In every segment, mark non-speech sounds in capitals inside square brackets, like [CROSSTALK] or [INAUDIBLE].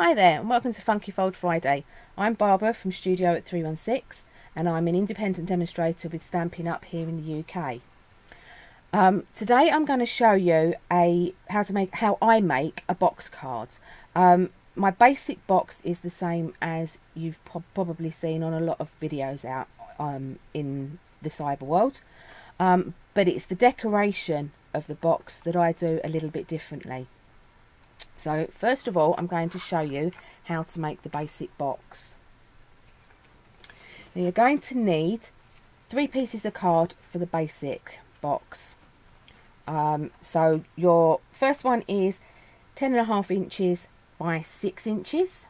Hi there and welcome to Funky Fold Friday. I'm Barbara from Studio at 316 and I'm an independent demonstrator with Stampin' Up here in the UK. Um, today I'm going to show you a how to make how I make a box card. Um, my basic box is the same as you've probably seen on a lot of videos out um, in the cyber world, um, but it's the decoration of the box that I do a little bit differently. So first of all I'm going to show you how to make the basic box. Now you're going to need three pieces of card for the basic box. Um, so your first one is 10 and a half inches by 6 inches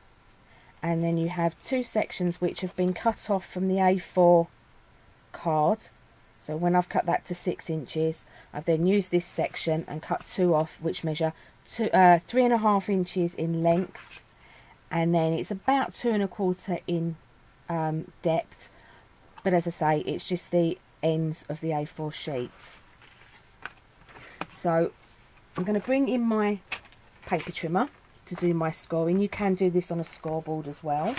and then you have two sections which have been cut off from the A4 card so when I've cut that to 6 inches I've then used this section and cut two off which measure two, uh, three and a half inches in length and then it's about two and a quarter in um, depth. But as I say it's just the ends of the A4 sheets. So I'm going to bring in my paper trimmer to do my scoring. You can do this on a scoreboard as well.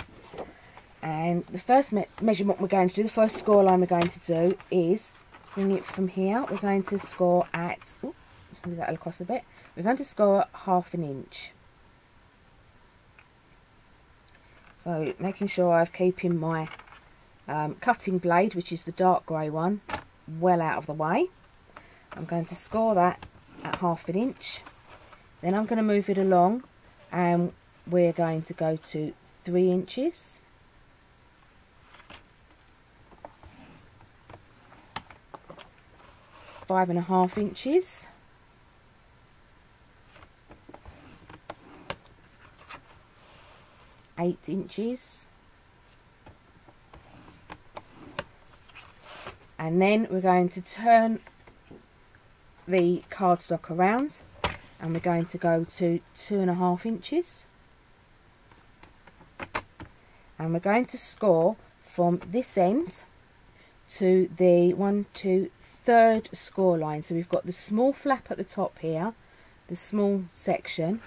And the first me measurement we're going to do the first score line we're going to do is bring it from here we're going to score at move that across a bit we're going to score half an inch. So making sure I'm keeping my um, cutting blade, which is the dark grey one, well out of the way. I'm going to score that at half an inch. Then I'm going to move it along and we're going to go to three inches. Five and a half inches. Eight inches. And then we're going to turn the cardstock around and we're going to go to two and a half inches. And we're going to score from this end to the one two third score line. So we've got the small flap at the top here the small section.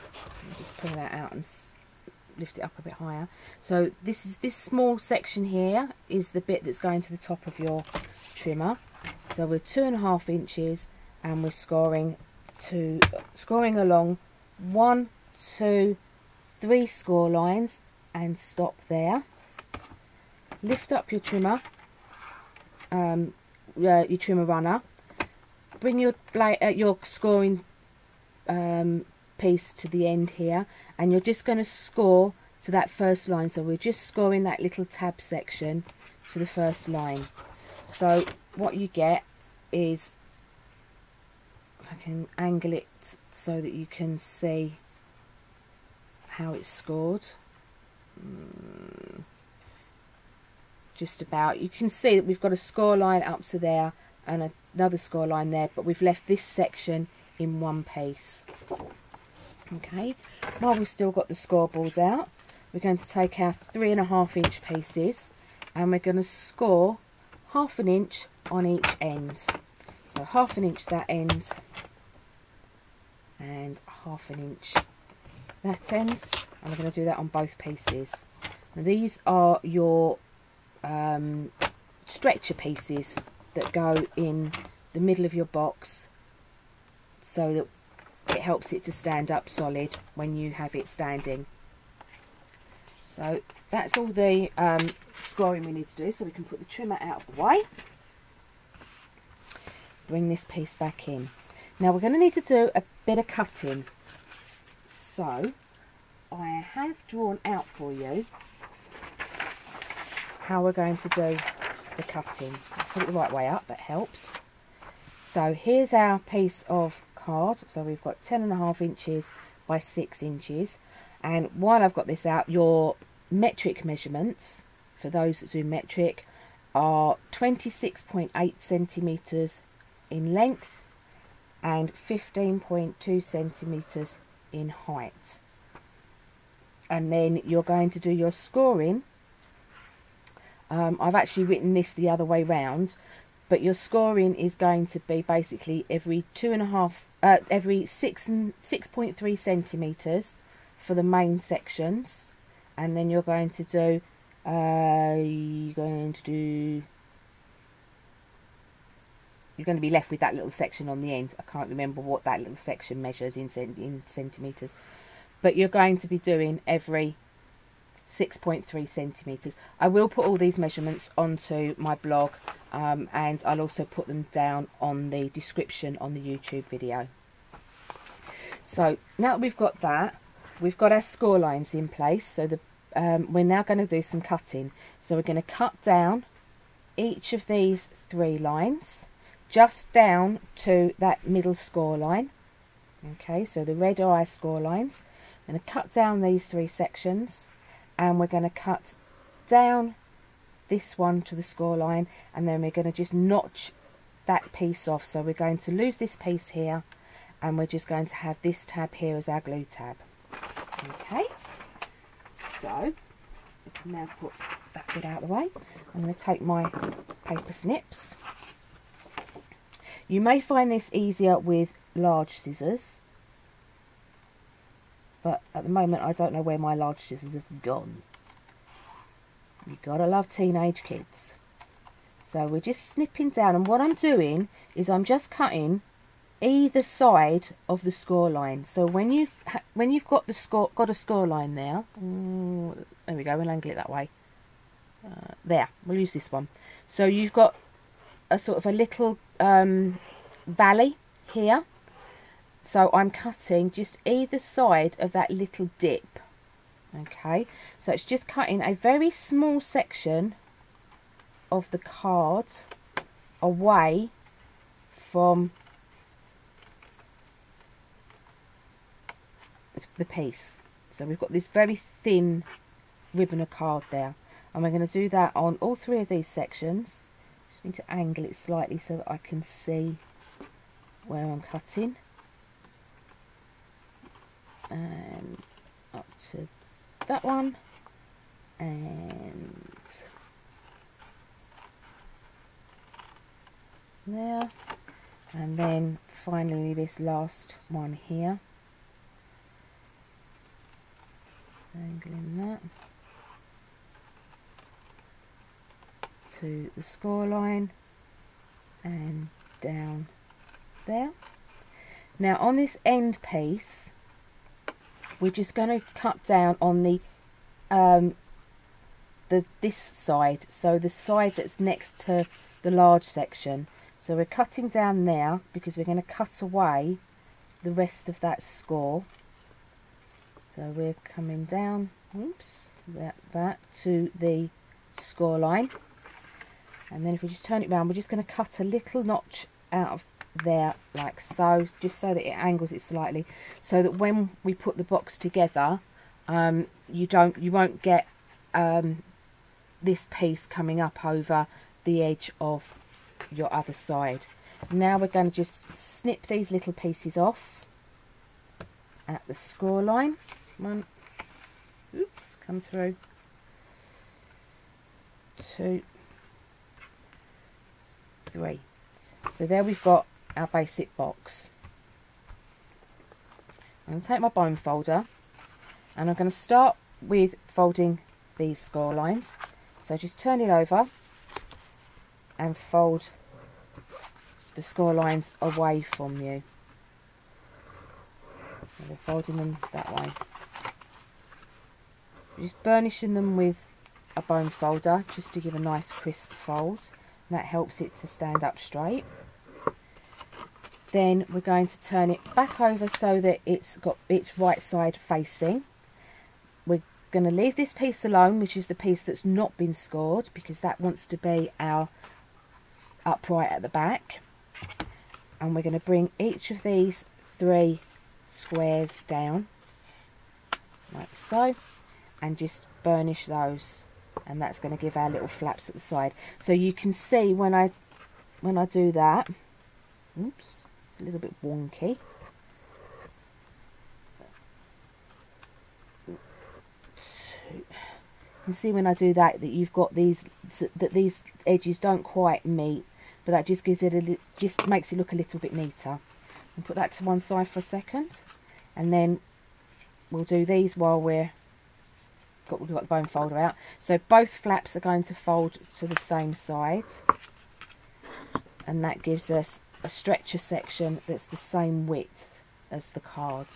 Just pull that out and lift it up a bit higher. So this is this small section here is the bit that's going to the top of your trimmer. So we're two and a half inches and we're scoring to scoring along one, two, three score lines and stop there. Lift up your trimmer, um, uh, your trimmer runner. Bring your blade, uh, your scoring um, piece to the end here and you're just going to score to that first line. So we're just scoring that little tab section to the first line. So what you get is if I can angle it so that you can see how it's scored. Mm, just about. You can see that we've got a score line up to there and another score line there but we've left this section in one piece okay. While we've still got the scoreballs out we're going to take our three and a half inch pieces and we're going to score half an inch on each end. So half an inch that end and half an inch that end. And we're going to do that on both pieces. Now these are your um, stretcher pieces that go in the middle of your box so that it helps it to stand up solid when you have it standing. So that's all the um, scoring we need to do so we can put the trimmer out of the way. Bring this piece back in. Now we're going to need to do a bit of cutting. So I have drawn out for you how we're going to do the cutting. I'll put it the right way up, that helps. So here's our piece of card. So we've got 10 and a half inches by 6 inches. And while I've got this out, your metric measurements, for those that do metric, are 26.8 centimetres in length and 15.2 centimetres in height. And then you're going to do your scoring. Um, I've actually written this the other way round, but your scoring is going to be basically every two and a half uh, every six and 6.3 centimeters for the main sections and then you're going to do uh, you're going to do you're going to be left with that little section on the end. I can't remember what that little section measures in, in centimetres. But you're going to be doing every 6.3 centimetres. I will put all these measurements onto my blog um, and I'll also put them down on the description on the YouTube video. So now that we've got that, we've got our score lines in place. So the um, we're now going to do some cutting. So we're going to cut down each of these three lines just down to that middle score line. Okay, so the red eye score lines. I'm going to cut down these three sections and we're going to cut down this one to the score line and then we're going to just notch that piece off. So we're going to lose this piece here and we're just going to have this tab here as our glue tab. Okay, so we can now put that bit out of the way. I'm going to take my paper snips you may find this easier with large scissors, but at the moment I don't know where my large scissors have gone. You gotta love teenage kids. So we're just snipping down, and what I'm doing is I'm just cutting either side of the score line. So when you've when you've got the score got a score line there, there we go. We'll angle it that way. Uh, there, we'll use this one. So you've got a sort of a little um, valley here. So I'm cutting just either side of that little dip. Okay, so it's just cutting a very small section of the card away from the piece. So we've got this very thin ribbon of card there. And we're going to do that on all three of these sections. Just need to angle it slightly so that I can see where I'm cutting. And up to that one. And there. And then finally this last one here. Angling that. to the score line and down there. Now on this end piece, we're just going to cut down on the um, the this side, so the side that's next to the large section. So we're cutting down there because we're going to cut away the rest of that score. So we're coming down, oops, that that to the score line and then if we just turn it around we're just going to cut a little notch out of there like so just so that it angles it slightly so that when we put the box together um, you don't you won't get um, this piece coming up over the edge of your other side. Now we're going to just snip these little pieces off at the score line. One oops come through. Two three. So there we've got our basic box. I'm going to take my bone folder and I'm going to start with folding these score lines. So just turn it over and fold the score lines away from you. So we're folding them that way. Just burnishing them with a bone folder just to give a nice crisp fold that helps it to stand up straight then we're going to turn it back over so that it's got its right side facing. We're going to leave this piece alone which is the piece that's not been scored because that wants to be our upright at the back. And we're going to bring each of these three squares down like so and just burnish those. And that's going to give our little flaps at the side. So you can see when I when I do that oops it's a little bit wonky you see when I do that that you've got these that these edges don't quite meet but that just gives it a just makes it look a little bit neater and put that to one side for a second and then we'll do these while we're got we've got the bone folder out. So both flaps are going to fold to the same side, and that gives us a stretcher section that's the same width as the card.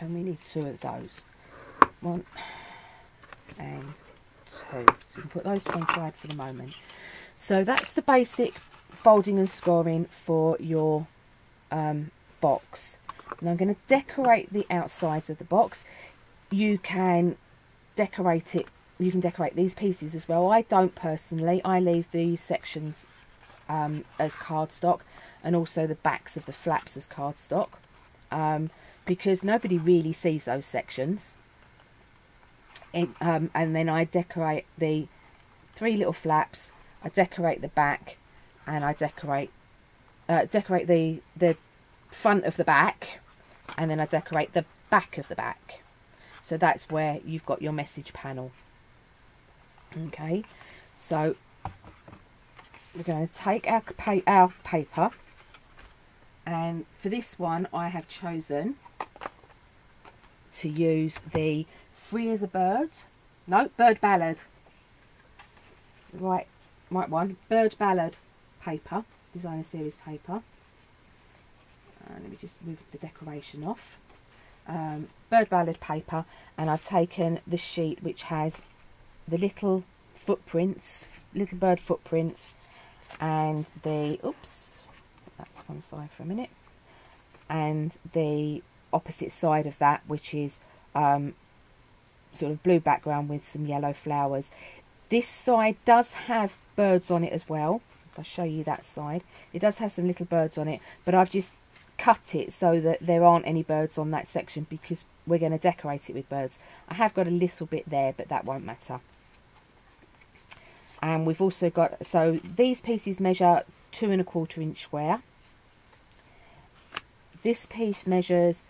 And we need two of those. One and two. So we can put those to one side for the moment. So that's the basic folding and scoring for your um, box. And I'm going to decorate the outsides of the box. You can decorate it, you can decorate these pieces as well. I don't personally, I leave these sections um, as cardstock and also the backs of the flaps as cardstock um, because nobody really sees those sections. In, um, and then I decorate the three little flaps, I decorate the back and I decorate uh, decorate the the front of the back and then I decorate the back of the back. So that's where you've got your message panel. Okay, so we're going to take our, pa our paper and for this one I have chosen to use the Free as a Bird, no, Bird Ballad, right, right one, Bird Ballad paper, designer series paper. Uh, let me just move the decoration off. Um, Bird Ballad paper and I've taken the sheet which has the little footprints, little bird footprints and the, oops, that's one side for a minute, and the opposite side of that which is um, sort of blue background with some yellow flowers. This side does have birds on it as well. I'll show you that side, it does have some little birds on it, but I've just cut it so that there aren't any birds on that section because we're going to decorate it with birds. I have got a little bit there, but that won't matter. And we've also got, so these pieces measure two and a quarter inch square. This piece measures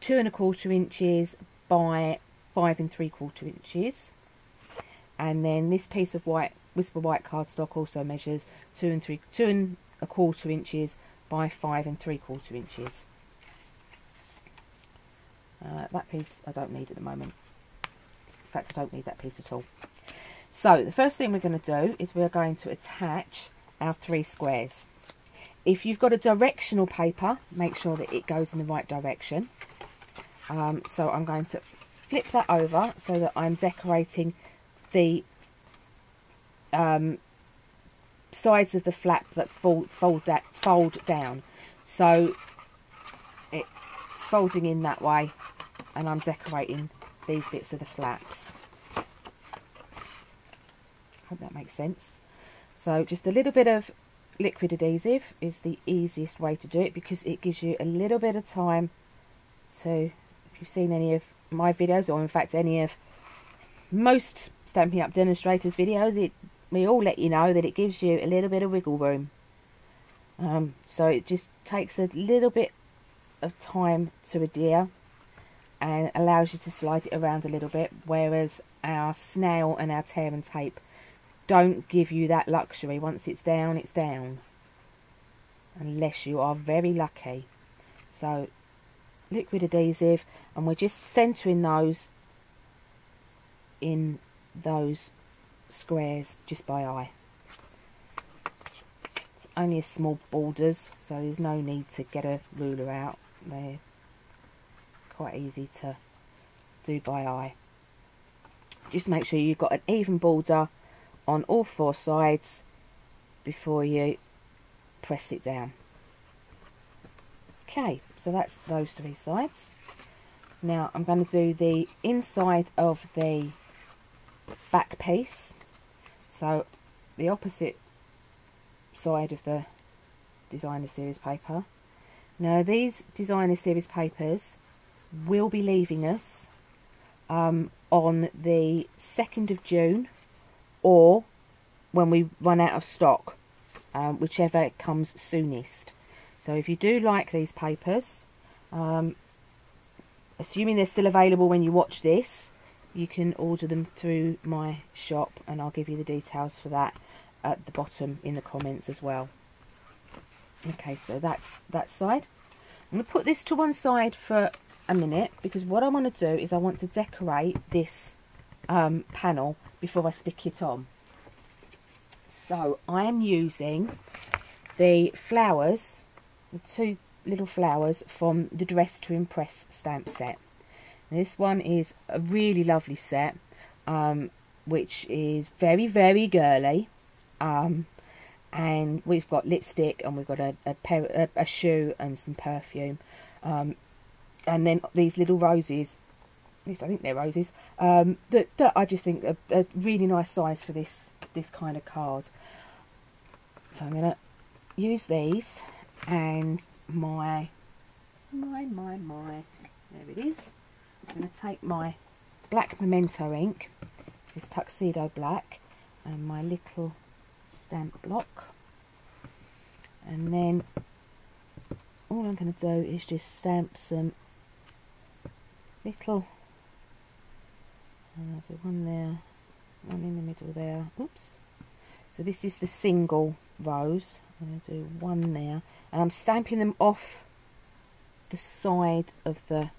two and a quarter inches by five and three quarter inches. And then this piece of white Whisper White cardstock also measures two and three, two and a quarter inches by five and three quarter inches. Uh, that piece I don't need at the moment. In fact, I don't need that piece at all. So the first thing we're going to do is we're going to attach our three squares. If you've got a directional paper, make sure that it goes in the right direction. Um, so I'm going to flip that over so that I'm decorating the um, sides of the flap that fold, fold, da fold down. So it's folding in that way and I'm decorating these bits of the flaps. Hope that makes sense. So just a little bit of liquid adhesive is the easiest way to do it because it gives you a little bit of time to, if you've seen any of my videos or in fact any of most Stampin' Up demonstrators videos, it we all let you know that it gives you a little bit of wiggle room. Um, so it just takes a little bit of time to adhere and allows you to slide it around a little bit, whereas our snail and our tear and tape don't give you that luxury. Once it's down, it's down. Unless you are very lucky. So, liquid adhesive, and we're just centering those in those squares just by eye. It's only a small borders, so there's no need to get a ruler out. They're quite easy to do by eye. Just make sure you've got an even border on all four sides before you press it down. Okay, so that's those three sides. Now I'm going to do the inside of the back piece so the opposite side of the designer series paper. Now these designer series papers will be leaving us um, on the 2nd of June or when we run out of stock, um, whichever comes soonest. So if you do like these papers, um, assuming they're still available when you watch this, you can order them through my shop and I'll give you the details for that at the bottom in the comments as well. Okay, so that's that side. I'm going to put this to one side for a minute because what I want to do is I want to decorate this um, panel before I stick it on. So I am using the flowers, the two little flowers from the Dress to Impress stamp set. This one is a really lovely set, um, which is very, very girly. Um, and we've got lipstick and we've got a, a, pair, a, a shoe and some perfume. Um, and then these little roses, I think they're roses, um, that, that I just think are a really nice size for this, this kind of card. So I'm going to use these and my, my, my, my, there it is. I'm going to take my black memento ink, this is Tuxedo Black, and my little stamp block. And then all I'm going to do is just stamp some little, I'll do one there, one in the middle there, oops. So this is the single rose, I'm going to do one there, and I'm stamping them off the side of the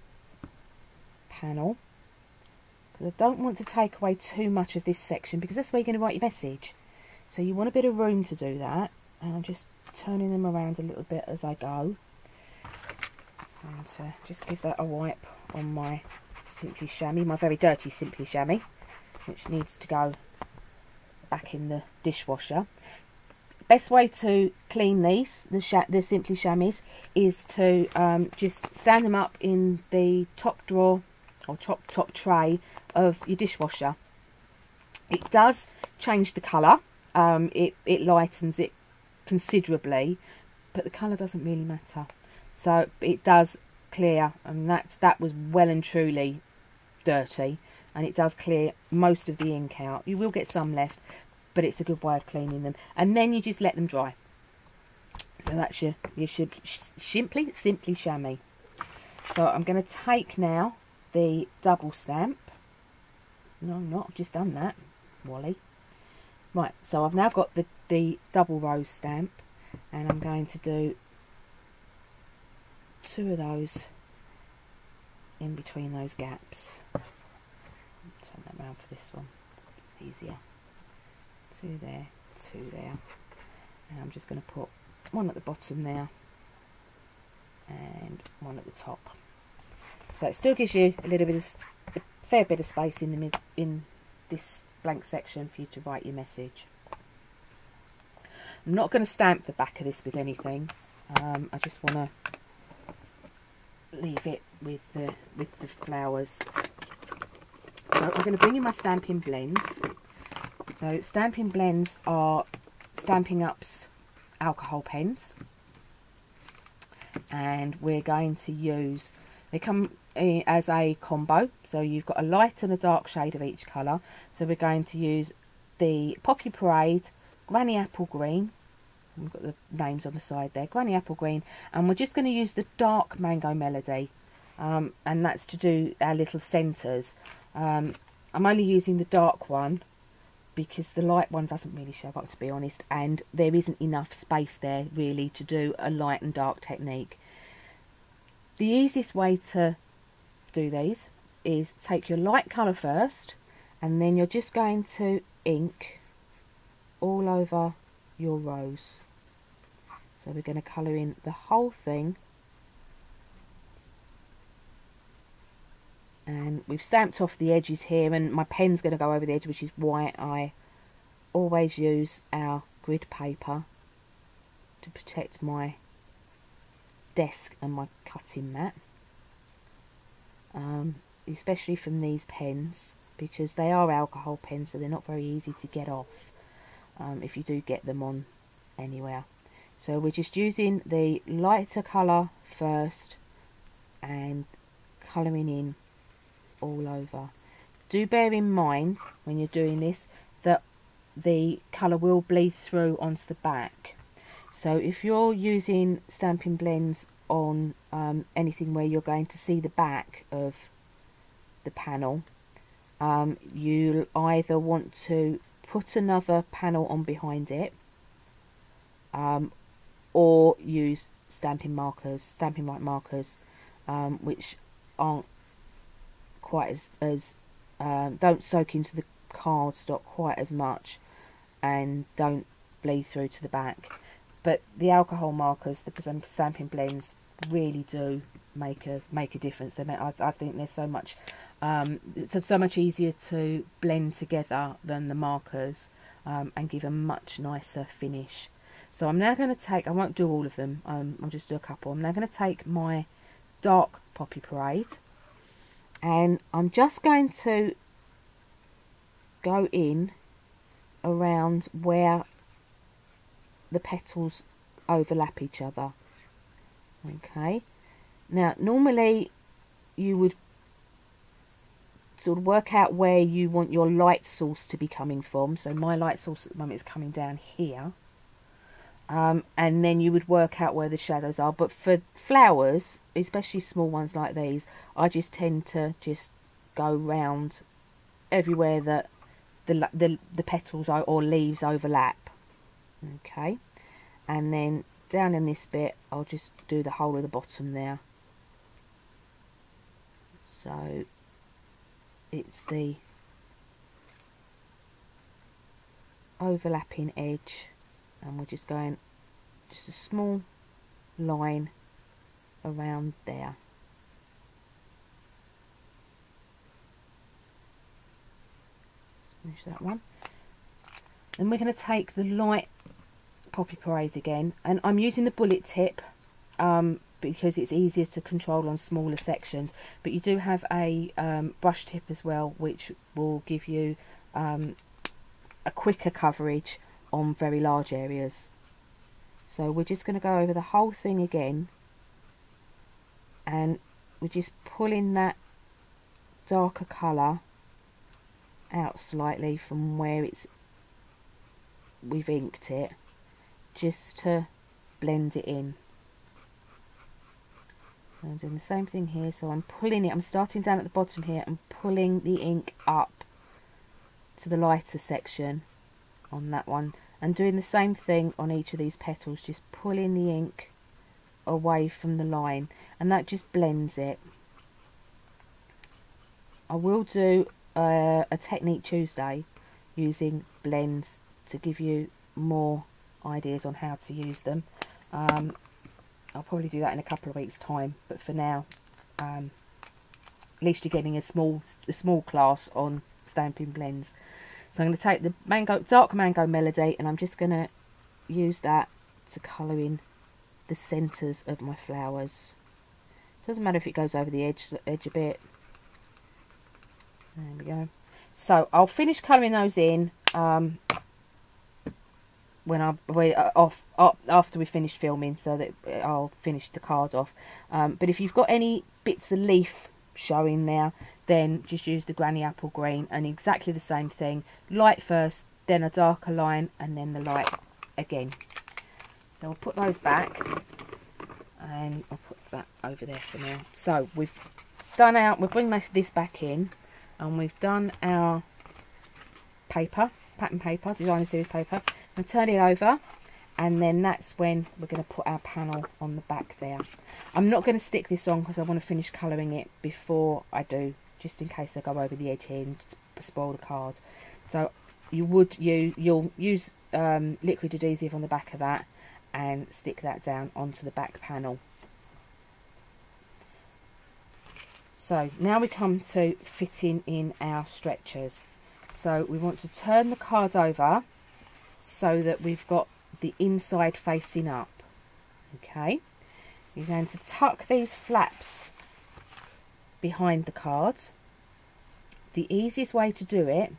panel. Because I don't want to take away too much of this section because that's where you're going to write your message. So you want a bit of room to do that. And I'm just turning them around a little bit as I go. And uh, just give that a wipe on my Simply Shammy, my very dirty Simply Shammy which needs to go back in the dishwasher best way to clean these, the, the Simply Shammy, is to um, just stand them up in the top drawer or top, top tray of your dishwasher. It does change the colour, um, it, it lightens it considerably, but the colour doesn't really matter. So it does clear, and that's, that was well and truly dirty, and it does clear most of the ink out. You will get some left, but it's a good way of cleaning them. And then you just let them dry. So that's your, your simply, Simply Shammy. So I'm going to take now the double stamp. No, I'm not. I've just done that, Wally. Right, so I've now got the, the double rose stamp. And I'm going to do two of those in between those gaps. Turn that around for this one. Easier two there, two there. And I'm just going to put one at the bottom there and one at the top. So it still gives you a little bit of a fair bit of space in the mid in this blank section for you to write your message. I'm not going to stamp the back of this with anything. Um, I just want to leave it with the with the flowers. So I'm going to bring in my Stampin' Blends so Stampin' Blends are Stampin' Up's alcohol pens. And we're going to use, they come as a combo. So you've got a light and a dark shade of each colour. So we're going to use the Poppy Parade, Granny Apple Green, we've got the names on the side there, Granny Apple Green, and we're just going to use the dark Mango Melody, um, and that's to do our little centres. Um, I'm only using the dark one because the light one doesn't really show up to be honest and there isn't enough space there really to do a light and dark technique. The easiest way to do these is take your light colour first and then you're just going to ink all over your rose. So we're going to colour in the whole thing. And we've stamped off the edges here and my pen's going to go over the edge which is why I always use our grid paper to protect my desk and my cutting mat. Um, especially from these pens because they are alcohol pens so they're not very easy to get off um, if you do get them on anywhere so we're just using the lighter colour first and colouring in all over. Do bear in mind when you're doing this that the colour will bleed through onto the back. So if you're using Stampin' Blends on um, anything where you're going to see the back of the panel, um, you'll either want to put another panel on behind it um, or use stamping markers, Stampin' Write markers, um, which aren't quite as, as um, don't soak into the cardstock quite as much and don't bleed through to the back. But the alcohol markers, the Stampin' Blends, really do make a make a difference. They make, I, I think they're so much um, it's so much easier to blend together than the markers um, and give a much nicer finish. So I'm now going to take, I won't do all of them, um, I'll just do a couple. I'm now going to take my dark Poppy Parade and I'm just going to go in around where the petals overlap each other. Okay, now normally you would sort of work out where you want your light source to be coming from. So my light source at the moment is coming down here. Um, and then you would work out where the shadows are. But for flowers, especially small ones like these, I just tend to just go round everywhere that the the, the petals or leaves overlap. Okay, and then down in this bit, I'll just do the whole of the bottom there. So it's the overlapping edge and we're just going just a small line around there. Finish that one. Then we're going to take the light poppy parade again and I'm using the bullet tip um, because it's easier to control on smaller sections. But you do have a um, brush tip as well which will give you um, a quicker coverage on very large areas. So we're just going to go over the whole thing again. And we're just pulling that darker colour out slightly from where it's we've inked it just to blend it in I'm doing the same thing here so I'm pulling it I'm starting down at the bottom here and pulling the ink up to the lighter section on that one and doing the same thing on each of these petals just pulling the ink away from the line and that just blends it. I will do uh, a technique Tuesday using blends to give you more ideas on how to use them. Um, I'll probably do that in a couple of weeks time but for now um, at least you're getting a small a small class on Stampin' Blends. So I'm going to take the mango dark mango melody and I'm just going to use that to colour in the centres of my flowers. Doesn't matter if it goes over the edge edge a bit. There we go. So I'll finish colouring those in um, when I we uh, off, after we finish filming, so that I'll finish the card off. Um, but if you've got any bits of leaf showing now, then just use the Granny Apple Green and exactly the same thing. Light first, then a darker line, and then the light again. So I'll put those back, and I'll put that over there for now. So we've done out. we'll bring this, this back in, and we've done our paper, pattern paper, designer series paper and turn it over and then that's when we're going to put our panel on the back there. I'm not going to stick this on because I want to finish colouring it before I do, just in case I go over the edge here and spoil the card. So you would you you'll use um, liquid adhesive on the back of that and stick that down onto the back panel. So now we come to fitting in our stretchers. So we want to turn the card over so that we've got the inside facing up. Okay, you're going to tuck these flaps behind the card. The easiest way to do it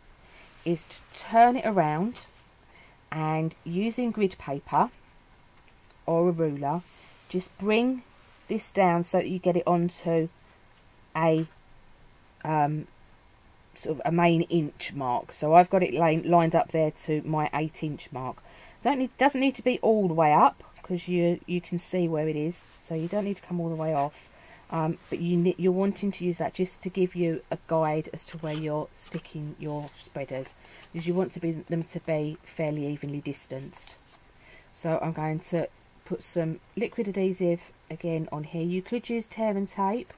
is to turn it around and using grid paper or a ruler just bring this down so that you get it onto a um, sort of a main inch mark. So I've got it lined up there to my 8 inch mark. Don't need, doesn't need to be all the way up because you you can see where it is. So you don't need to come all the way off. Um, but you you're wanting to use that just to give you a guide as to where you're sticking your spreaders because you want to be them to be fairly evenly distanced. So I'm going to put some liquid adhesive again on here. You could use tear and tape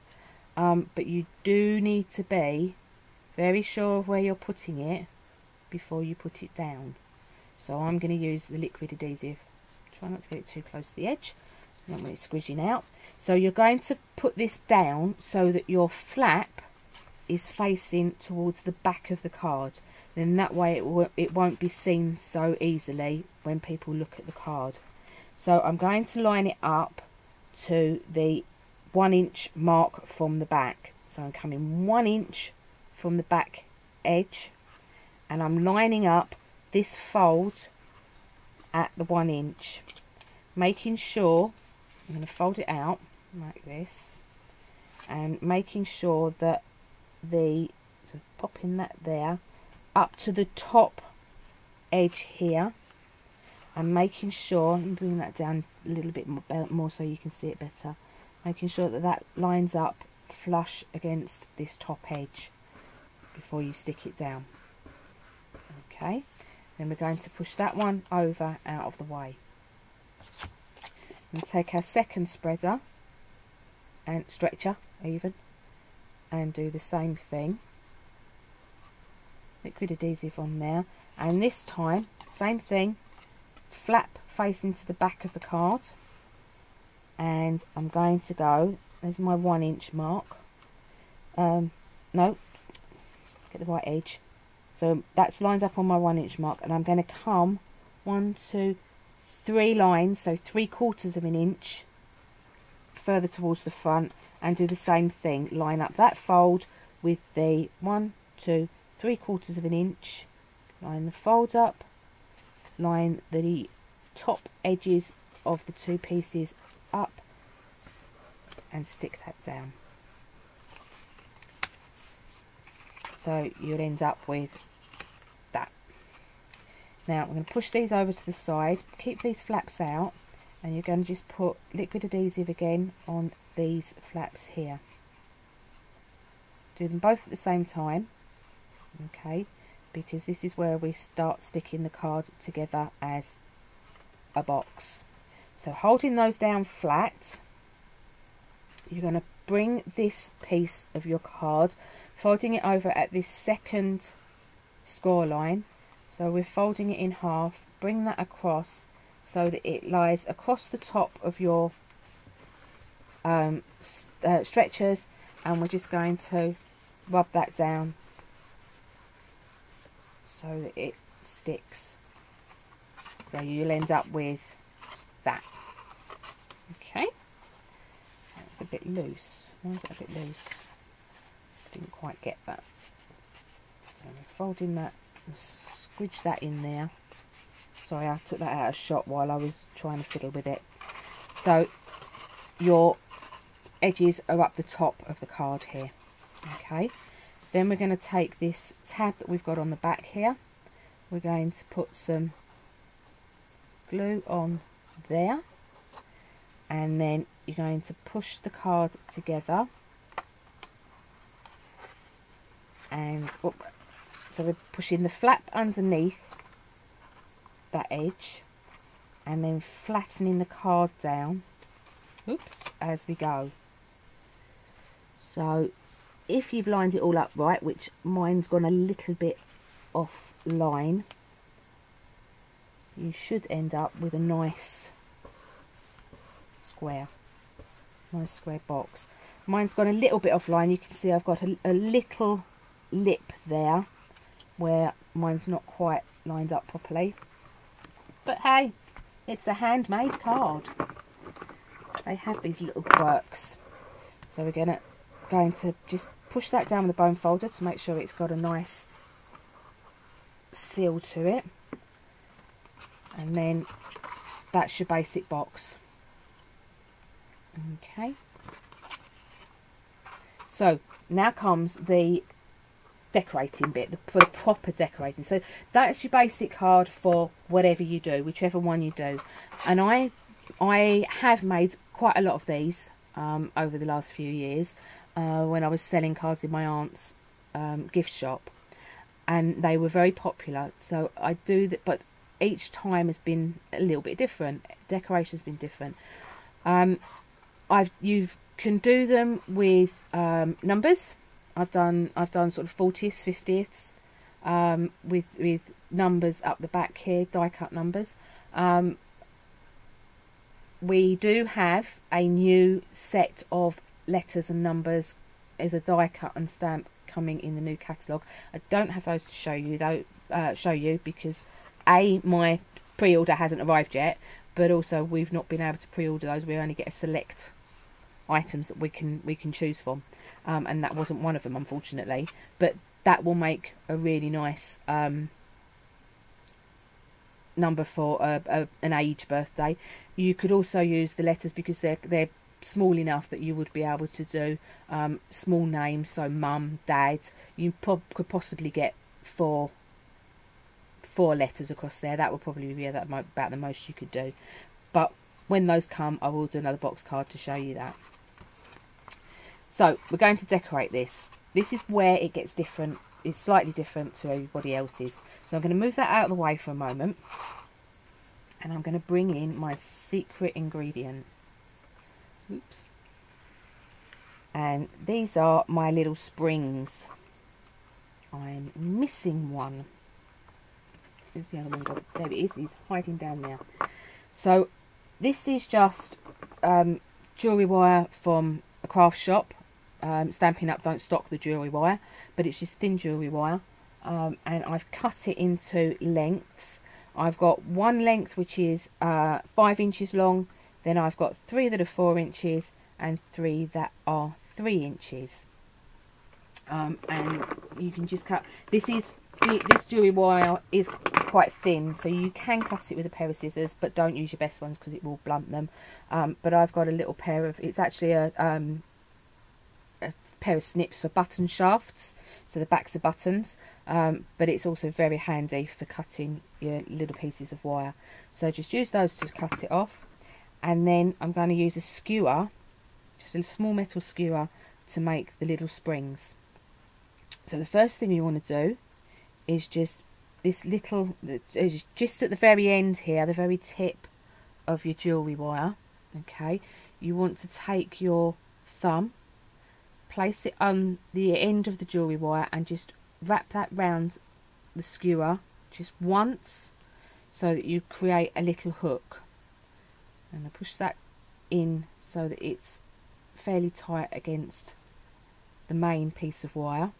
um, but you do need to be very sure of where you're putting it before you put it down. So I'm going to use the liquid adhesive. Try not to get it too close to the edge. Not when it's squidging out. So you're going to put this down so that your flap is facing towards the back of the card. Then that way it, it won't be seen so easily when people look at the card. So I'm going to line it up to the one inch mark from the back. So I'm coming one inch from the back edge. And I'm lining up this fold at the one inch. Making sure I'm going to fold it out like this. And making sure that the so popping that there up to the top edge here. And making sure and bring that down a little bit more, uh, more so you can see it better. Making sure that that lines up flush against this top edge before you stick it down. Okay then we're going to push that one over out of the way. And take our second spreader and stretcher even and do the same thing. Liquid adhesive on there. And this time same thing. Flap facing to the back of the card. And I'm going to go there's my one inch mark. Um, no get the right edge. So that's lined up on my one inch mark and I'm going to come one two three lines so three quarters of an inch further towards the front and do the same thing. Line up that fold with the one two three quarters of an inch. Line the fold up. Line the top edges of the two pieces up and stick that down so you'll end up with that. Now I'm going to push these over to the side keep these flaps out and you're going to just put liquid adhesive again on these flaps here. Do them both at the same time okay? Because this is where we start sticking the card together as a box. So holding those down flat you're going to bring this piece of your card folding it over at this second score line. So we're folding it in half. Bring that across so that it lies across the top of your um, uh, stretchers. And we're just going to rub that down so that it sticks. So you'll end up with that. Okay. It's a bit loose. Why is it a bit loose didn't quite get that. So I'm folding that squidge that in there. Sorry I took that out of shot while I was trying to fiddle with it. So your edges are up the top of the card here okay? Then we're going to take this tab that we've got on the back here. We're going to put some glue on there. And then you're going to push the card together and oh, so we're pushing the flap underneath that edge and then flattening the card down oops as we go. So if you've lined it all up right which mine's gone a little bit off line you should end up with a nice square nice square box. Mine's gone a little bit off line you can see I've got a, a little lip there where mine's not quite lined up properly but hey, it's a handmade card. They have these little quirks. So we're gonna going to just push that down with the bone folder to make sure it's got a nice seal to it. And then that's your basic box. Okay. So now comes the decorating bit, the, the proper decorating. So that's your basic card for whatever you do, whichever one you do. And I, I have made quite a lot of these um, over the last few years uh, when I was selling cards in my aunt's um, gift shop, and they were very popular. So I do that, but each time has been a little bit different. Decoration's been different. Um, I've you've can do them with um, numbers. I've done I've done sort of 40ths, 50ths um, with with numbers up the back here, die cut numbers. Um, we do have a new set of letters and numbers as a die cut and stamp coming in the new catalogue. I don't have those to show you though, uh, show you because a my pre-order hasn't arrived yet, but also we've not been able to pre-order those. We only get a select items that we can we can choose from, um, and that wasn't one of them unfortunately. But that will make a really nice um, number for a, a, an age birthday. You could also use the letters because they're they're small enough that you would be able to do um, small names, so mum, dad. You po- could possibly get four four letters across there. That would probably be about the most you could do. But when those come, I will do another box card to show you that. So we're going to decorate this. This is where it gets different. It's slightly different to everybody else's. So I'm going to move that out of the way for a moment. And I'm going to bring in my secret ingredient. Oops. And these are my little springs. I'm missing one. Where's the other one? There it is. He's hiding down there. So this is just um, jewellery wire from a craft shop. Um, Stampin' Up don't stock the jewellery wire, but it's just thin jewellery wire. Um, and I've cut it into lengths. I've got one length which is uh, 5 inches long, then I've got three that are 4 inches and three that are 3 inches. Um, and you can just cut, this is, this jewellery wire is quite thin, so you can cut it with a pair of scissors, but don't use your best ones because it will blunt them. Um, but I've got a little pair of, it's actually a, um, a pair of snips for button shafts, so the backs of buttons, um, but it's also very handy for cutting your little pieces of wire. So just use those to cut it off, and then I'm going to use a skewer, just a small metal skewer, to make the little springs. So the first thing you want to do is just this little, just at the very end here, the very tip of your jewellery wire, okay, you want to take your thumb, place it on the end of the jewellery wire and just wrap that round the skewer just once so that you create a little hook. And I push that in so that it's fairly tight against the main piece of wire.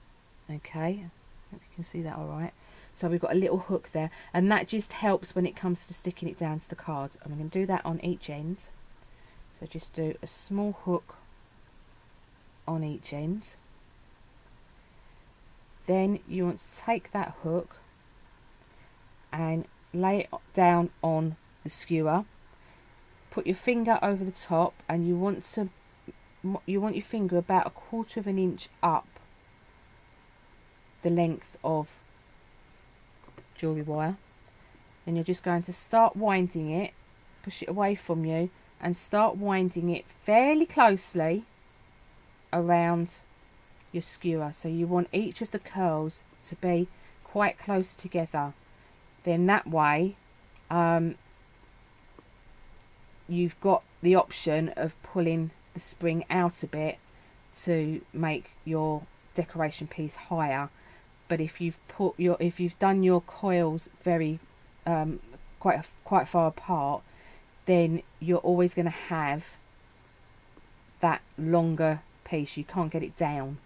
Okay, you can see that alright. So we've got a little hook there and that just helps when it comes to sticking it down to the card. And I'm going to do that on each end. So just do a small hook on each end. Then you want to take that hook and lay it down on the skewer. Put your finger over the top and you want to you want your finger about a quarter of an inch up the length of jewellery wire. Then you're just going to start winding it, push it away from you, and start winding it fairly closely around your skewer. So you want each of the curls to be quite close together. Then that way, um, you've got the option of pulling the spring out a bit to make your decoration piece higher but if you've put your if you've done your coils very um, quite quite far apart, then you're always going to have that longer piece. You can't get it down.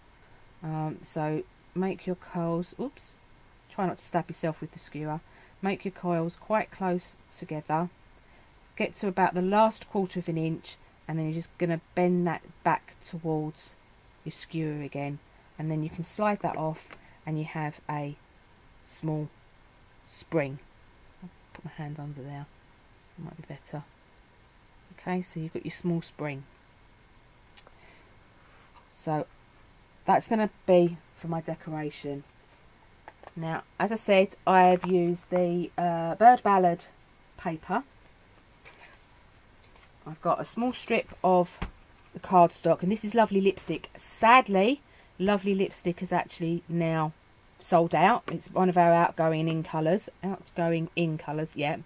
Um, so make your coils. Oops. Try not to stab yourself with the skewer. Make your coils quite close together. Get to about the last quarter of an inch, and then you're just going to bend that back towards your skewer again, and then you can slide that off and you have a small spring. I'll put my hand under there, might be better. Okay, so you've got your small spring. So that's going to be for my decoration. Now, as I said, I've used the uh, Bird Ballad paper. I've got a small strip of the cardstock, and this is lovely lipstick. Sadly, lovely lipstick is actually now sold out. It's one of our outgoing in colours, outgoing in colours, yeah.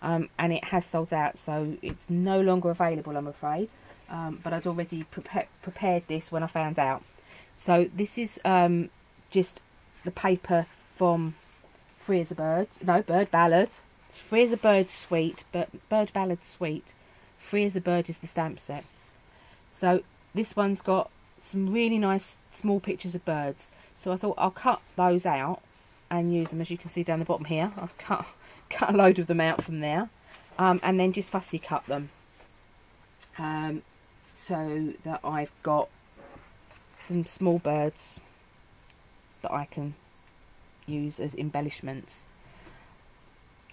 Um, and it has sold out, so it's no longer available, I'm afraid. Um, but I'd already prepa prepared this when I found out. So this is um, just the paper from Free as a Bird, no, Bird Ballad. Free as a Bird Suite, but Bird Ballad Suite. Free as a Bird is the stamp set. So this one's got some really nice small pictures of birds. So I thought I'll cut those out and use them as you can see down the bottom here. I've cut, [LAUGHS] cut a load of them out from there um, and then just fussy cut them um, so that I've got some small birds that I can use as embellishments.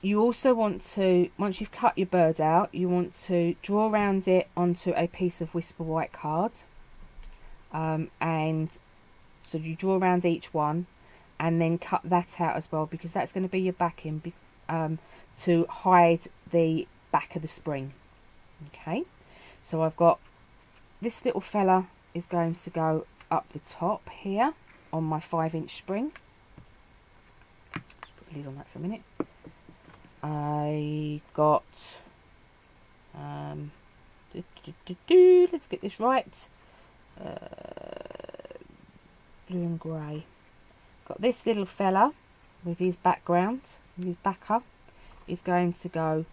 You also want to, once you've cut your bird out, you want to draw around it onto a piece of Whisper White card. Um, and so you draw around each one and then cut that out as well because that's going to be your backing um, to hide the back of the spring. Okay? So I've got this little fella is going to go up the top here on my 5 inch spring. Let's put the lid on that for a minute. I got um, let's get this right. Uh, blue and grey. Got this little fella with his background, his backer, is going to go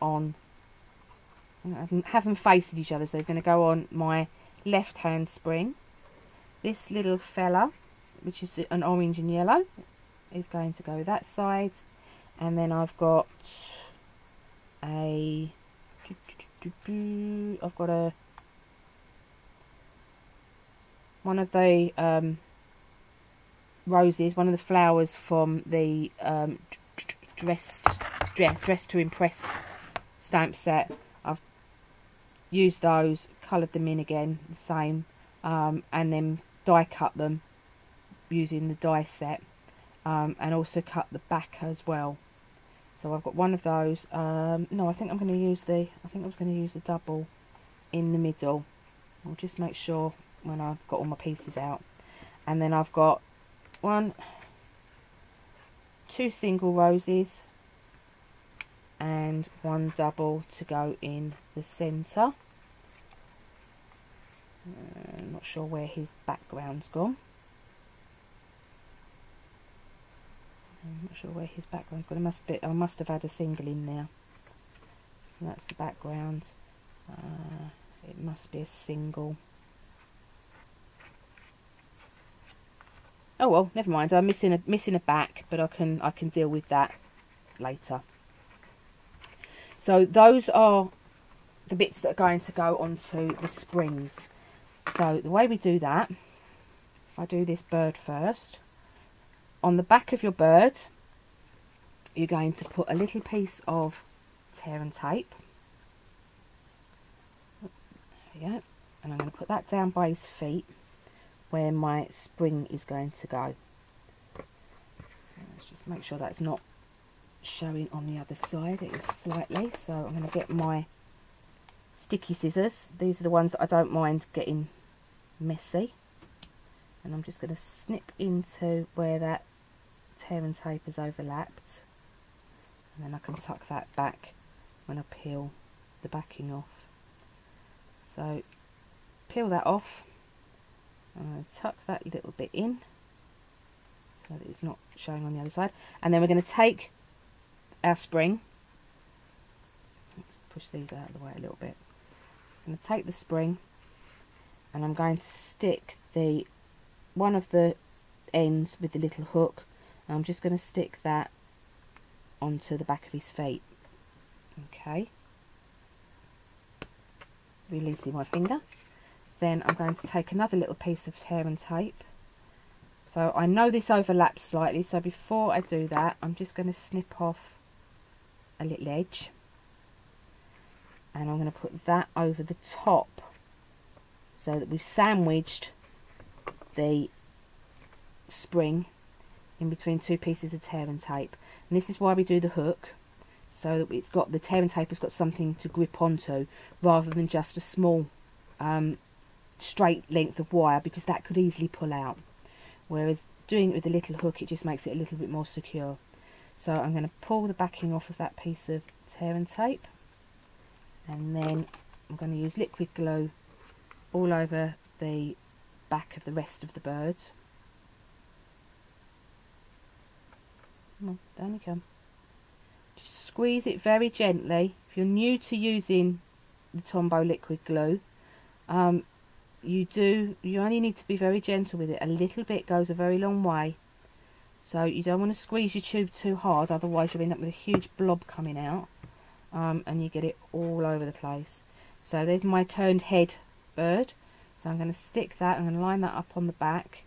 on, have them facing each other, so he's going to go on my left hand spring. This little fella, which is an orange and yellow, is going to go that side. And then I've got a, I've got a one of the um, roses, one of the flowers from the um, dressed dress to impress stamp set. Used those, coloured them in again, the same, um, and then die cut them using the die set, um, and also cut the back as well. So I've got one of those. Um, no, I think I'm going to use the. I think I was going to use the double in the middle. I'll just make sure when I've got all my pieces out. And then I've got one, two single roses and one double to go in the centre. Uh, not sure where his background's gone. I'm not sure where his background's gone. It must be. I must have had a single in there. So that's the background. Uh, it must be a single. Oh well, never mind. I'm missing a missing a back, but I can I can deal with that later. So those are the bits that are going to go onto the springs. So the way we do that, I do this bird first. On the back of your bird, you're going to put a little piece of tear and tape. Go. And I'm going to put that down by his feet where my spring is going to go. Let's just make sure that's not showing on the other side. It is slightly. So I'm going to get my sticky scissors. These are the ones that I don't mind getting messy. And I'm just going to snip into where that tear and tape has overlapped. And then I can tuck that back when I peel the backing off. So peel that off uh, tuck that little bit in so that it's not showing on the other side and then we're going to take our spring let's push these out of the way a little bit. I'm going to take the spring and I'm going to stick the one of the ends with the little hook I'm just going to stick that onto the back of his feet. Okay. Releasing my finger. Then I'm going to take another little piece of tear and tape. So I know this overlaps slightly so before I do that I'm just going to snip off a little edge and I'm going to put that over the top so that we've sandwiched the spring in between two pieces of tear and tape and this is why we do the hook so that it's got the tear and tape has got something to grip onto rather than just a small um, straight length of wire because that could easily pull out. Whereas doing it with a little hook, it just makes it a little bit more secure. So I'm going to pull the backing off of that piece of tear and tape and then I'm going to use liquid glue all over the back of the rest of the bird. Come on, down you come. Just squeeze it very gently. If you're new to using the Tombow liquid glue, um, you do you only need to be very gentle with it. A little bit goes a very long way. So you don't want to squeeze your tube too hard, otherwise you'll end up with a huge blob coming out. Um, and you get it all over the place. So there's my turned head bird. So I'm going to stick that, I'm going to line that up on the back.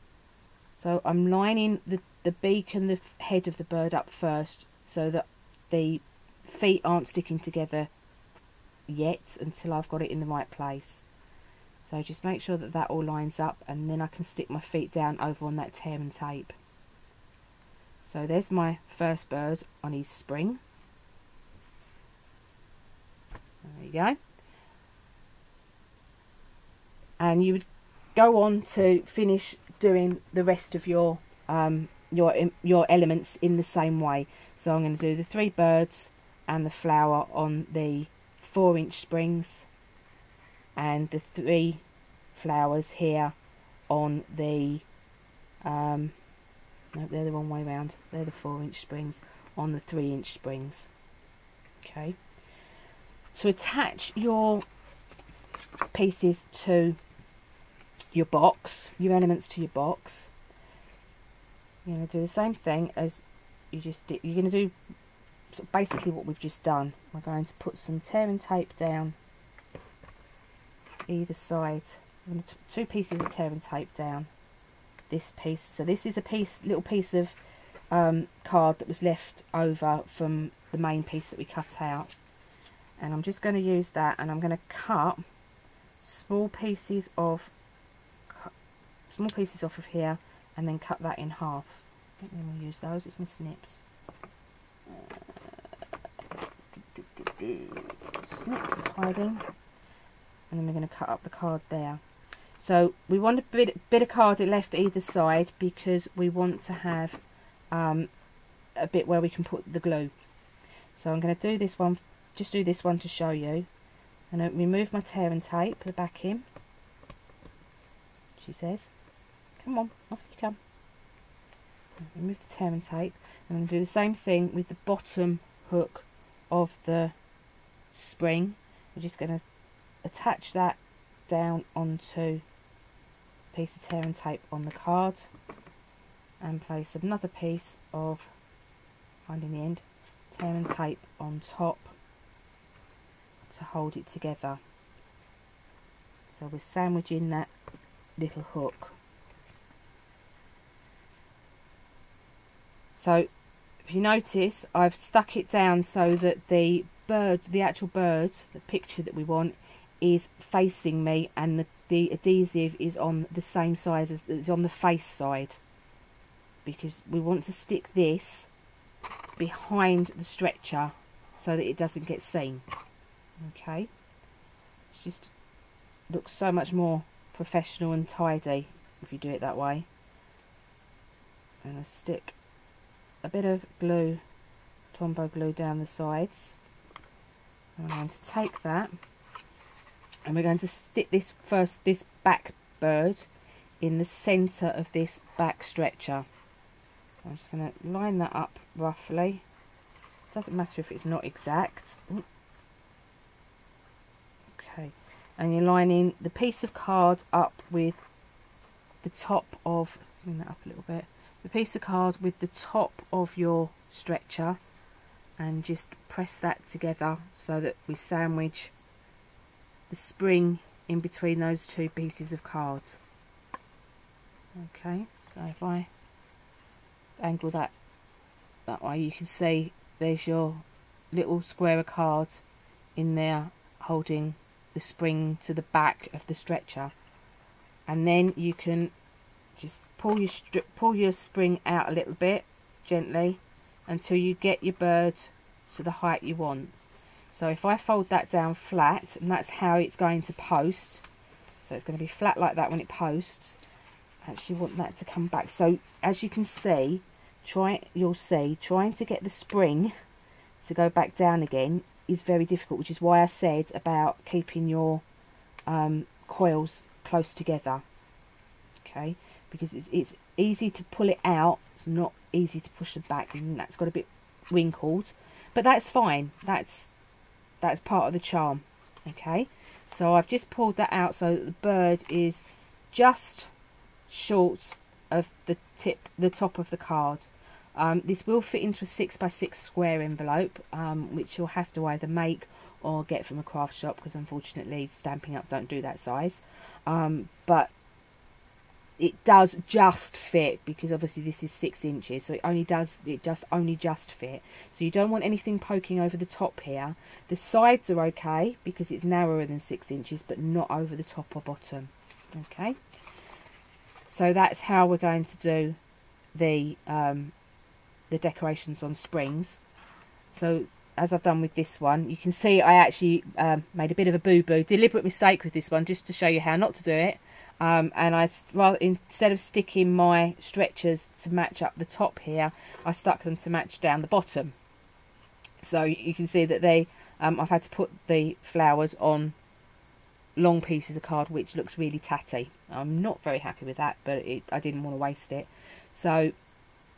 So I'm lining the, the beak and the head of the bird up first so that the feet aren't sticking together yet until I've got it in the right place. So just make sure that that all lines up and then I can stick my feet down over on that tear and tape. So there's my first bird on his spring. There you go. And you would go on to finish doing the rest of your um, your your elements in the same way. So I'm going to do the three birds and the flower on the four inch springs and the three flowers here on the um, no they're the wrong way round. They're the four inch springs on the three inch springs. Okay. To attach your pieces to your box your elements to your box you're going to do the same thing as you just did you're going to do basically what we've just done. We're going to put some tearing tape down either side. Two pieces of tearing tape down this piece. So this is a piece little piece of um, card that was left over from the main piece that we cut out. And I'm just going to use that and I'm going to cut small pieces of small pieces off of here and then cut that in half. I think we'll use those, it's my snips. Snips hiding. And then we're going to cut up the card there so we want a bit, bit of card left either side because we want to have um, a bit where we can put the glue. So I'm going to do this one just do this one to show you. And remove my tear and tape put it back in. She says come on off you come. Remove the tear and tape. And I'm going to do the same thing with the bottom hook of the spring. We're just going to attach that down onto piece of tear and tape on the card and place another piece of finding the end tear and tape on top to hold it together. So we're sandwiching that little hook. So if you notice I've stuck it down so that the bird, the actual bird, the picture that we want, is facing me and the, the adhesive is on the same size as it's on the face side. Because we want to stick this behind the stretcher so that it doesn't get seen. Okay? It just looks so much more professional and tidy if you do it that way. And I stick a bit of glue Tombow glue down the sides. I'm going to take that and we're going to stick this first this back bird in the center of this back stretcher. So I'm just going to line that up roughly. Doesn't matter if it's not exact. Okay. And you're lining the piece of card up with the top of bring that up a little bit. The piece of card with the top of your stretcher and just press that together so that we sandwich the spring in between those two pieces of card. Okay, so if I angle that that way you can see there's your little square of card in there holding the spring to the back of the stretcher and then you can just pull your pull your spring out a little bit gently until you get your bird to the height you want. So if I fold that down flat, and that's how it's going to post, so it's going to be flat like that when it posts, I actually want that to come back. So as you can see, try you'll see, trying to get the spring to go back down again is very difficult, which is why I said about keeping your um, coils close together. Okay, because it's, it's easy to pull it out, it's not easy to push it back, and that's got a bit wrinkled, but that's fine. That's that's part of the charm. Okay, so I've just pulled that out so that the bird is just short of the tip, the top of the card. Um, this will fit into a 6x6 square envelope, um, which you'll have to either make or get from a craft shop because unfortunately Stampin' Up don't do that size. Um, but it does just fit because obviously this is six inches so it only does it just only just fit. So you don't want anything poking over the top here. The sides are okay because it's narrower than six inches but not over the top or bottom. Okay? So that's how we're going to do the um, the decorations on springs. So as I've done with this one you can see I actually um, made a bit of a boo-boo deliberate mistake with this one just to show you how not to do it um, and I rather instead of sticking my stretchers to match up the top here, I stuck them to match down the bottom. So you can see that they, um, I've had to put the flowers on long pieces of card, which looks really tatty. I'm not very happy with that, but it, I didn't want to waste it. So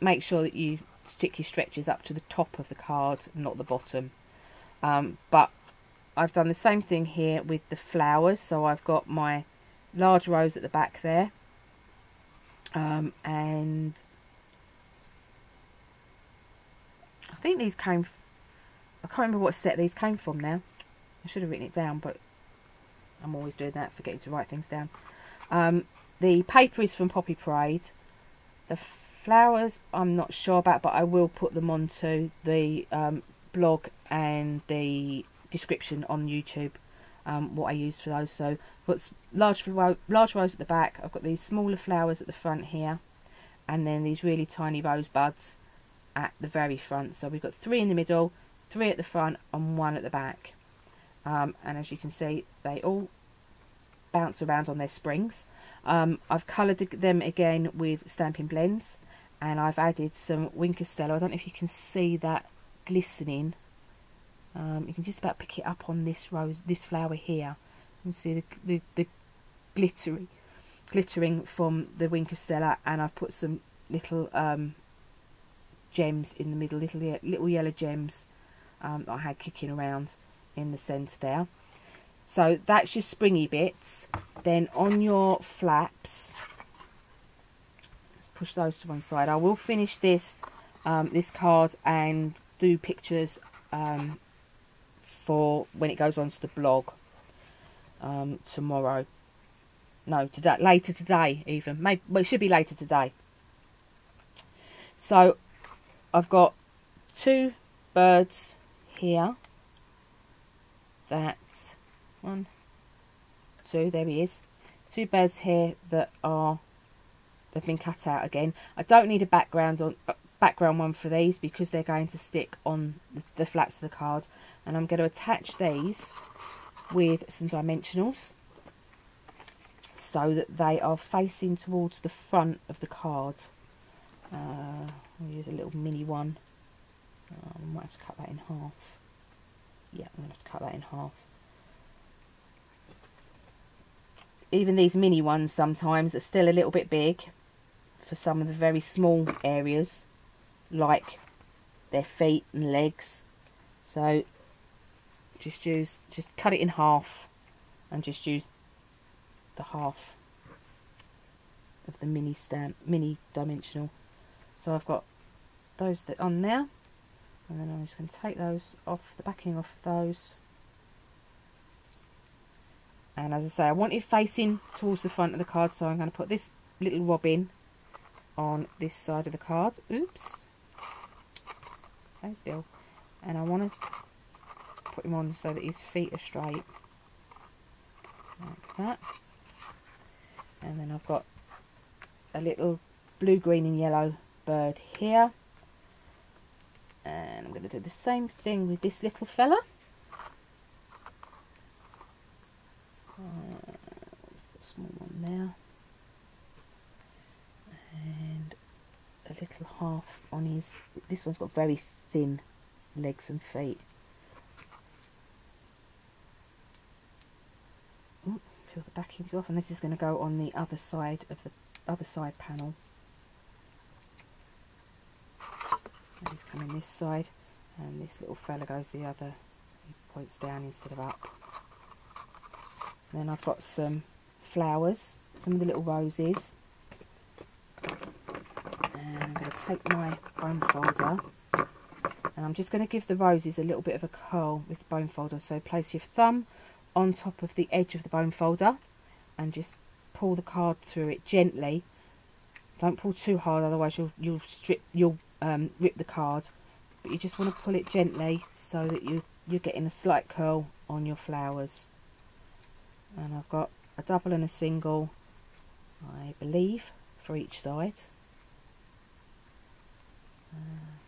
make sure that you stick your stretchers up to the top of the card, not the bottom. Um, but I've done the same thing here with the flowers. So I've got my large rose at the back there. Um, and I think these came, I can't remember what set these came from now. I should have written it down, but I'm always doing that, forgetting to write things down. Um, the paper is from Poppy Parade. The flowers I'm not sure about, but I will put them onto the um, blog and the description on YouTube um, what I used for those. So I've got large, large rose at the back, I've got these smaller flowers at the front here, and then these really tiny rose buds at the very front. So we've got three in the middle, three at the front, and one at the back. Um, and as you can see, they all bounce around on their springs. Um, I've coloured them again with Stampin' Blends, and I've added some Stella. I don't know if you can see that glistening um, you can just about pick it up on this rose, this flower here. Can see the, the, the glittery, glittering from the Wink of Stella, and I've put some little um, gems in the middle, little little yellow gems um, I had kicking around in the centre there. So that's your springy bits. Then on your flaps, let's push those to one side. I will finish this um, this card and do pictures um, for when it goes onto the blog um, tomorrow. No, today, later today even. Maybe well, it should be later today. So I've got two birds here. That one, two. There he is. Two birds here that are they've been cut out again. I don't need a background on background one for these because they're going to stick on the, the flaps of the card and I'm going to attach these with some dimensionals so that they are facing towards the front of the card. Uh, I'll use a little mini one. Uh, I might have to cut that in half. Yeah, I'm going to have to cut that in half. Even these mini ones sometimes are still a little bit big for some of the very small areas like their feet and legs. So just use, just cut it in half and just use the half of the mini stamp, mini dimensional. So I've got those that on there and then I'm just going to take those off, the backing off of those. And as I say, I want it facing towards the front of the card, so I'm going to put this little robin on this side of the card. Oops still. And I want to put him on so that his feet are straight. Like that. And then I've got a little blue, green and yellow bird here. And I'm going to do the same thing with this little fella. Uh, let's put a small one there. And a little half on his, this one's got very thin legs and feet. Ooh, feel the backing's off, and this is going to go on the other side of the other side panel. That is coming this side, and this little fella goes the other. He points down instead of up. And then I've got some flowers, some of the little roses. And I'm going to take my bone folder and I'm just going to give the roses a little bit of a curl with the bone folder. So place your thumb on top of the edge of the bone folder and just pull the card through it gently. Don't pull too hard, otherwise you'll you'll strip you'll um, rip the card. But you just want to pull it gently so that you you're getting a slight curl on your flowers. And I've got a double and a single, I believe, for each side. Uh,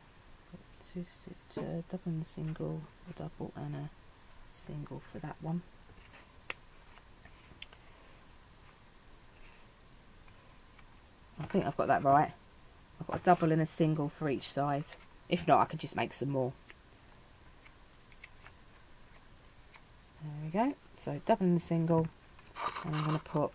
two, uh, double and a single, a double and a single for that one. I think I've got that right. I've got a double and a single for each side. If not, I can just make some more. There we go. So double and a single. And I'm going to put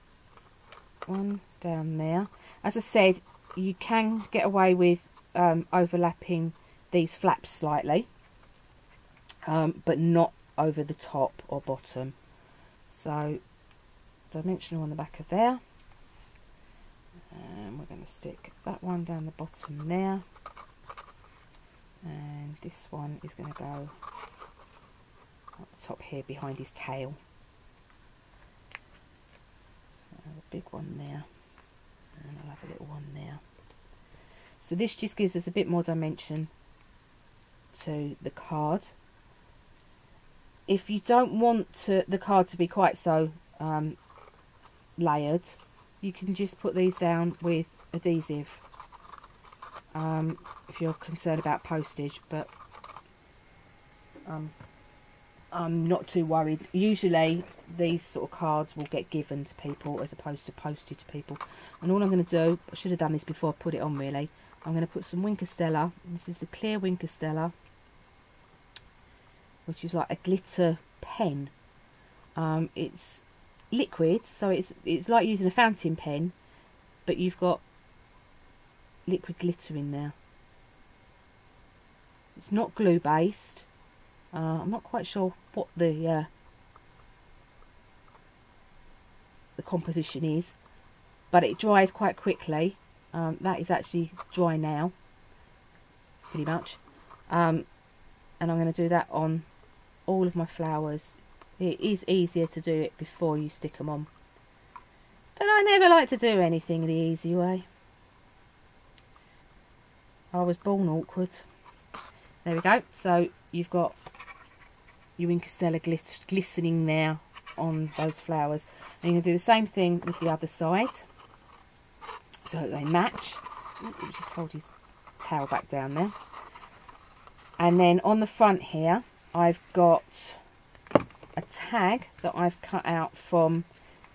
one down there. As I said, you can get away with um, overlapping these flaps slightly. Um, but not over the top or bottom. So dimensional on the back of there and we're going to stick that one down the bottom there and this one is going to go at the top here behind his tail so a big one there and I'll have a little one there so this just gives us a bit more dimension to the card. If you don't want to, the card to be quite so um, layered you can just put these down with adhesive. Um, if you're concerned about postage but um, I'm not too worried. Usually these sort of cards will get given to people as opposed to posted to people. And all I'm going to do I should have done this before I put it on really I'm going to put some Wink Stella this is the clear Wink Stella which is like a glitter pen um, it's liquid, so it's it's like using a fountain pen, but you've got liquid glitter in there. It's not glue based. Uh, I'm not quite sure what the uh, the composition is, but it dries quite quickly. Um, that is actually dry now, pretty much. Um, and I'm going to do that on all of my flowers it is easier to do it before you stick them on. But I never like to do anything the easy way. I was born awkward. There we go. So you've got your Wink of Stella glit glistening there on those flowers. And you're going to do the same thing with the other side. So they match. Just fold his tail back down there. And then on the front here, I've got a tag that I've cut out from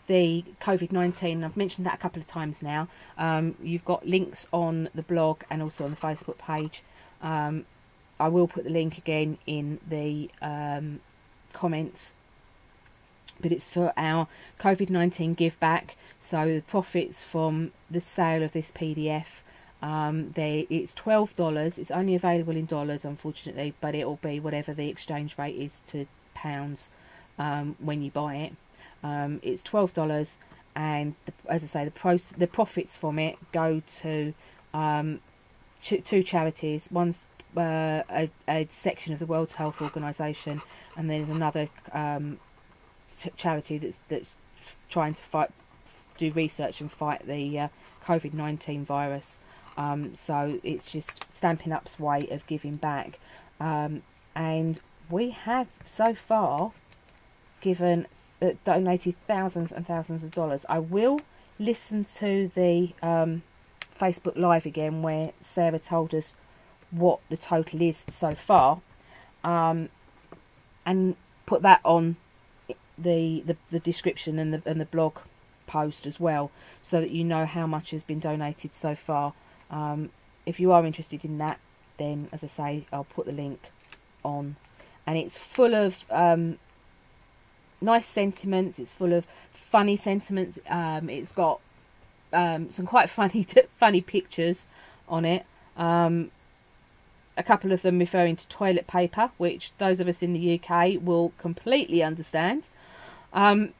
the COVID-19. I've mentioned that a couple of times now. Um, you've got links on the blog and also on the Facebook page. Um, I will put the link again in the um, comments. But it's for our COVID-19 give back. So the profits from the sale of this PDF, um, they, it's $12. It's only available in dollars, unfortunately, but it will be whatever the exchange rate is to pounds um, when you buy it. Um, it's twelve dollars, and the, as I say, the pro the profits from it go to um, ch two charities. One's uh, a, a, section of the World Health Organization, and there's another um, charity that's that's trying to fight, do research and fight the uh, COVID nineteen virus. Um, so it's just Stampin' Up's way of giving back, um, and we have so far given uh, donated thousands and thousands of dollars. I will listen to the um, Facebook Live again where Sarah told us what the total is so far, um, and put that on the, the the description and the and the blog post as well, so that you know how much has been donated so far. Um, if you are interested in that, then as I say, I'll put the link on, and it's full of um, nice sentiments. It's full of funny sentiments. Um, it's got um, some quite [LAUGHS] funny funny pictures on it. Um, a couple of them referring to toilet paper, which those of us in the UK will completely understand. Um,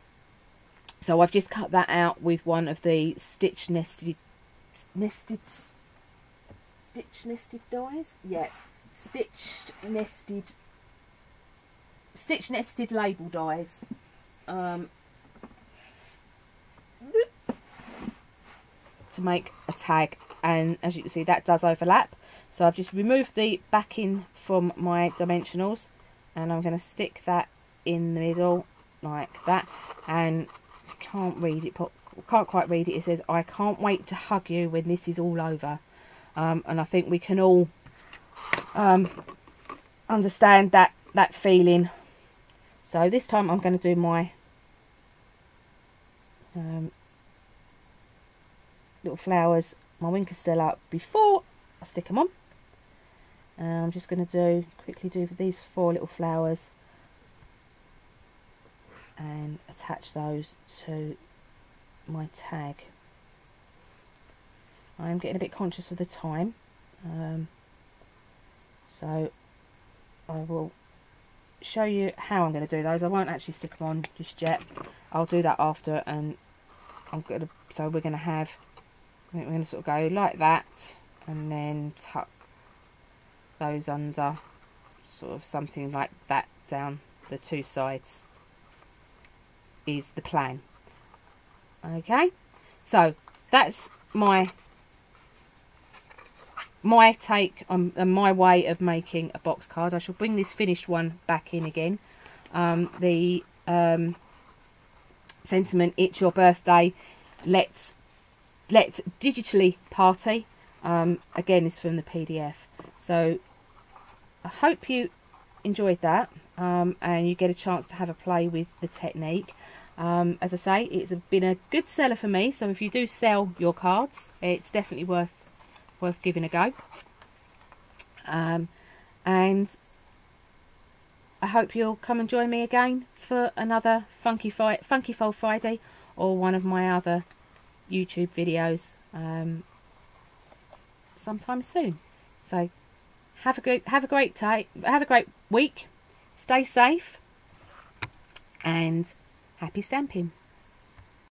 so I've just cut that out with one of the stitch nested nested stitch nested dies. Yeah, stitched nested stitch nested label dies. Um, to make a tag and as you can see that does overlap so I've just removed the backing from my dimensionals and I'm going to stick that in the middle like that and can't read it can't quite read it. It says I can't wait to hug you when this is all over. Um, and I think we can all um, understand that that feeling. So this time I'm going to do my um, little flowers my Wink of Stella before I stick them on. I'm just going to do quickly do these four little flowers and attach those to my tag. I'm getting a bit conscious of the time um, so I will show you how I'm going to do those. I won't actually stick them on just yet. I'll do that after and I'm going to so we're going to have we're going to sort of go like that and then tuck those under sort of something like that down the two sides is the plan. Okay? So that's my my take on my way of making a box card. I shall bring this finished one back in again. Um, the um, sentiment it's your birthday let's let's digitally party. Um, again is from the PDF so I hope you enjoyed that um, and you get a chance to have a play with the technique um, as I say it's been a good seller for me so if you do sell your cards it's definitely worth worth giving a go um, and I hope you'll come and join me again for another Funky, Fi Funky Fold Friday or one of my other YouTube videos um, sometime soon. So have a good, have a great day, have a great week. Stay safe and happy stamping.